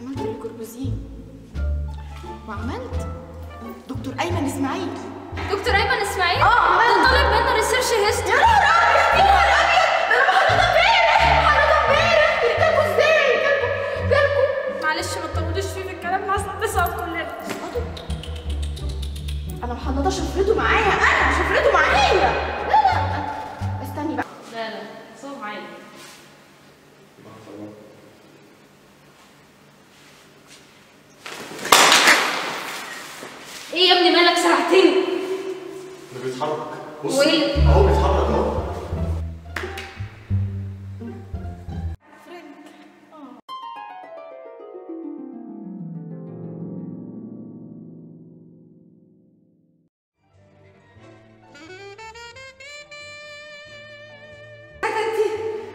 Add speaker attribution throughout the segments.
Speaker 1: عملت الجربوزين وعملت دكتور أيمن إسماعيل.
Speaker 2: دكتور أيمن إسماعيل؟
Speaker 1: آه، عملت.
Speaker 2: طالب منا ريسيرش هيستوري
Speaker 1: يا نهار أبيض يا نهار أبيض. ده أنا محطوطه امبارح محطوطه امبارح جالكوا إزاي؟ جالكوا جالكوا
Speaker 2: معلش ما تطولوش فيه في الكلام. أصلا بنسقط كلنا
Speaker 1: أنا محنطه شفرته معايا. أنا شفرته معايا. لا لا استني بقى.
Speaker 2: لا لا. صوت عالي إيه يا ابني مالك سرحتني؟
Speaker 3: ده بيتحرك. بص
Speaker 2: وإيه؟
Speaker 3: اهو بيتحرك اهو.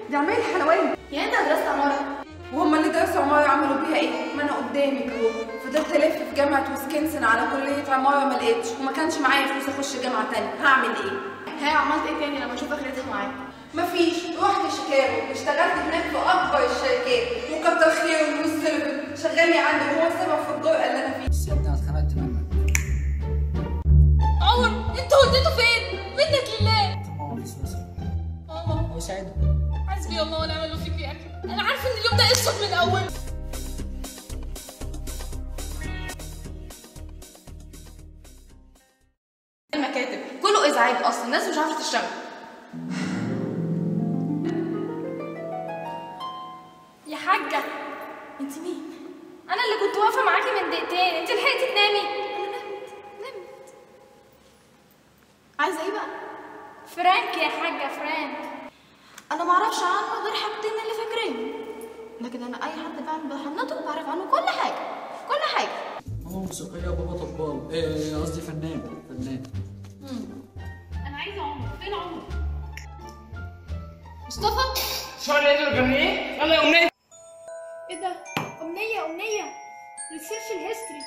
Speaker 4: دي عمال حلواني
Speaker 1: يعني انت درست عماره
Speaker 4: وهم اللي درسوا عمارة عملوا بيها إيه؟ ما أنا قدامك اهو فضلت ألف في جامعة ويسكنسن على كلية عمارة ما لقيتش وما كانش معايا فلوس أخش جامعة تانية. هعمل إيه؟
Speaker 1: ها عملت إيه تاني لما أشوف اخرتها معاك؟
Speaker 4: مفيش. رحت شيكاغو. اشتغلت هناك في أكبر الشركات وكتر خيره لويس سوليفان شغلني عنده وهو السبب في الجرأة اللي أنا فيها
Speaker 5: بس يا ابني أنا اتخنقت منك
Speaker 2: عمر أنت وديته فين؟ منك لله.
Speaker 5: طب ما هو في فلوس
Speaker 2: ماما
Speaker 5: هو ساعده
Speaker 2: حسبي الله ونعم الوكيل فيك يا أخي أنا عارفة إن اليوم ده اوله
Speaker 1: المكاتب. كله إزعاج أصلا. الناس مش عارفة تشتغل.
Speaker 2: يا حاجة.
Speaker 1: أنت مين؟
Speaker 2: أنا اللي كنت واقفة معاكي من دقيقتين. أنت لحقتي تنامي.
Speaker 1: أنا نمت. نمت. عايزة إيه بقى؟
Speaker 2: فرانك يا حاجة فرانك.
Speaker 1: أنا ما أعرفش عنه غير حاجتين اللي فاكرين لكن أنا أي حد فعلا بحنطه بعرف عنه كل حاجة كل حاجة.
Speaker 5: ماما موسيقية وبابا طبال. إيه قصدي فنان فنان.
Speaker 2: أنا عايزة عمر. فين عمر؟ مصطفى؟
Speaker 6: شهر العيد الجماهيري يلا يا أمنية.
Speaker 2: إيه ده؟ أمنية أمنية. research ال history